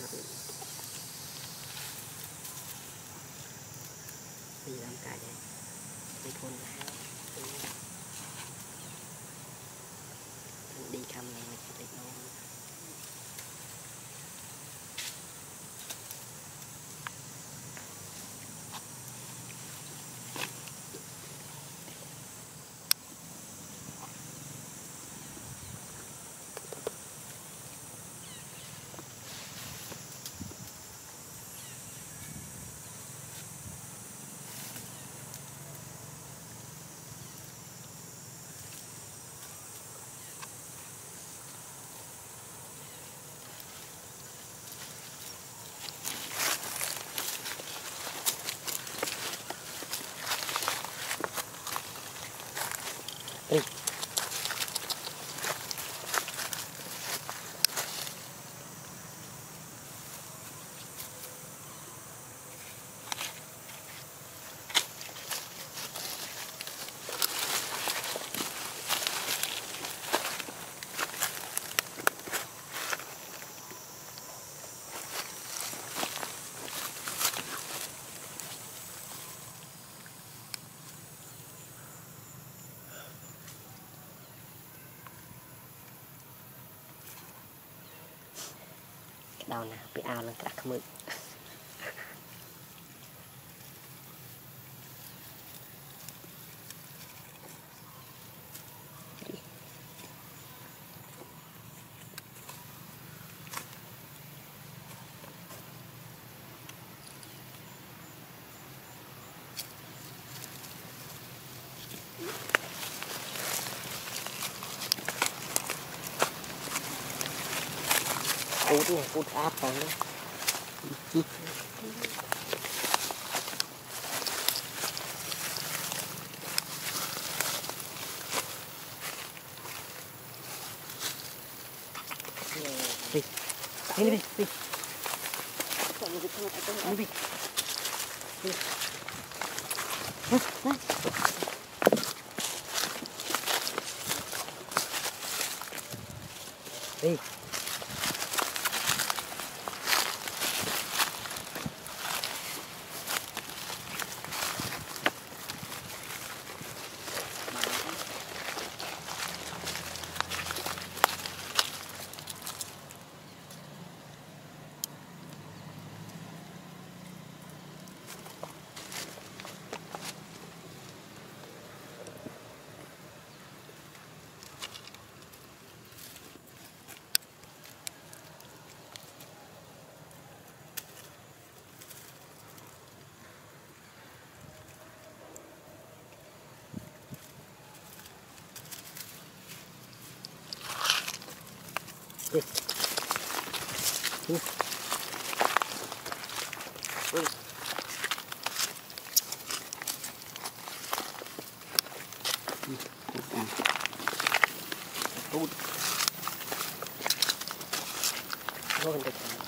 สีร่างกายไม่ทนแล้วดีคำแรงเล็กน้อย Thanks. ដល់ណាពីអាវនឹងក្រាស់ខ្មឹក cút này cút áp vào nữa Đi, đi, đi, đi. Đi, Đi. នេះ Ui. Ui. Ui. Ui. Ui. Ui.